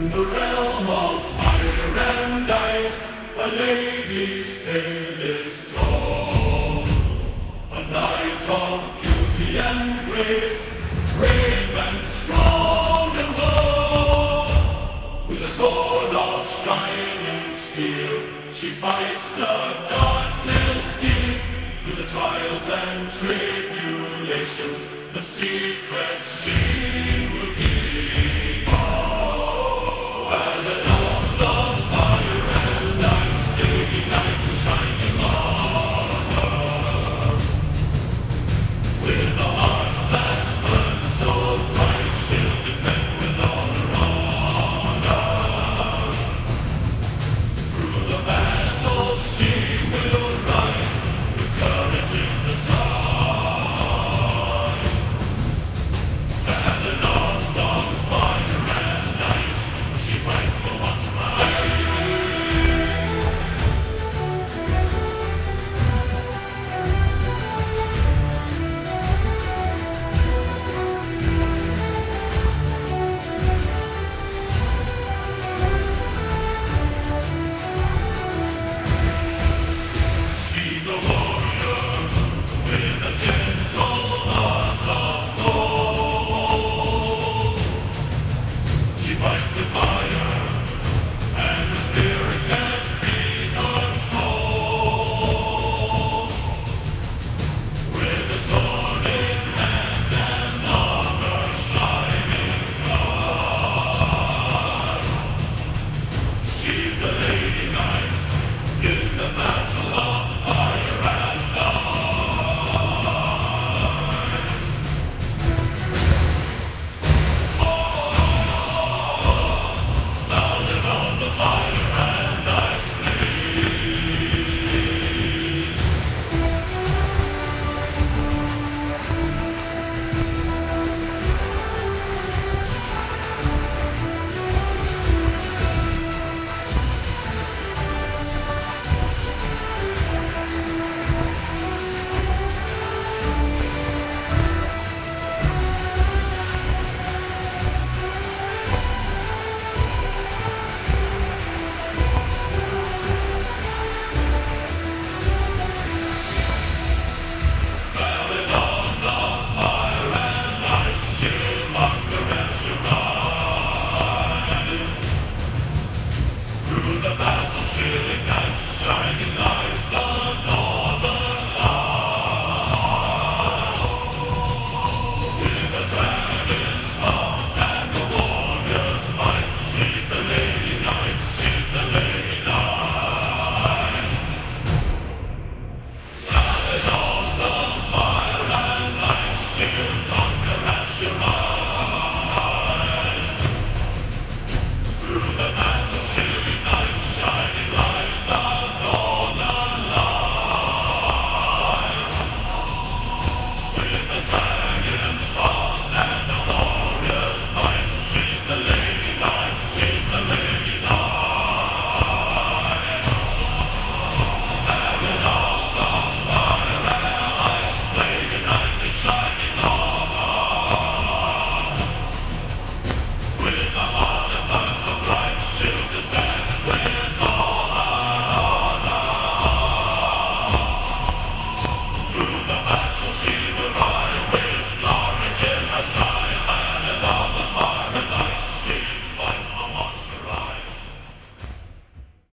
In the realm of fire and ice, a lady's tale is told. A knight of beauty and grace, brave and strong and bold. With a sword of shining steel, she fights the darkness deep. Through the trials and tribulations, the secrets she divine. feeling.